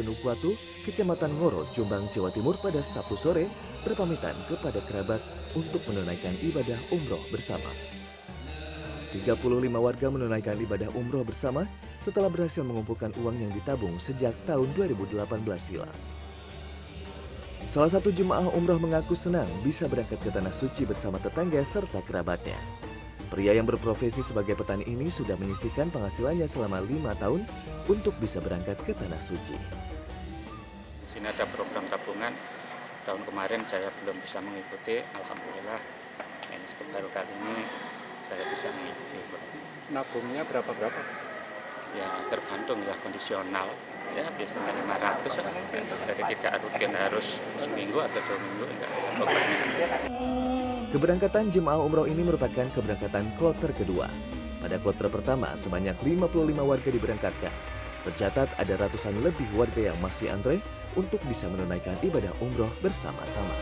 Genukwatu, Kecamatan Ngoro, Jombang, Jawa Timur pada Sabtu sore berpamitan kepada kerabat untuk menunaikan ibadah umroh bersama. 35 warga menunaikan ibadah umroh bersama setelah berhasil mengumpulkan uang yang ditabung sejak tahun 2018 silam. Salah satu jemaah umroh mengaku senang bisa berangkat ke Tanah Suci bersama tetangga serta kerabatnya. Pria yang berprofesi sebagai petani ini sudah menyisihkan penghasilannya selama lima tahun untuk bisa berangkat ke Tanah Suci. Di sini ada program tabungan. Tahun kemarin saya belum bisa mengikuti. Alhamdulillah, ini baru kali ini saya bisa mengikuti. Nabungnya berapa-berapa? Ya tergantung ya kondisional. Ya biasanya 500 lah. Jadi tidak rutin harus seminggu atau dua minggu. Enggak. Keberangkatan jemaah umroh ini merupakan keberangkatan kloter kedua. Pada kloter pertama, sebanyak 55 warga diberangkatkan. Tercatat ada ratusan lebih warga yang masih antre untuk bisa menunaikan ibadah umroh bersama-sama.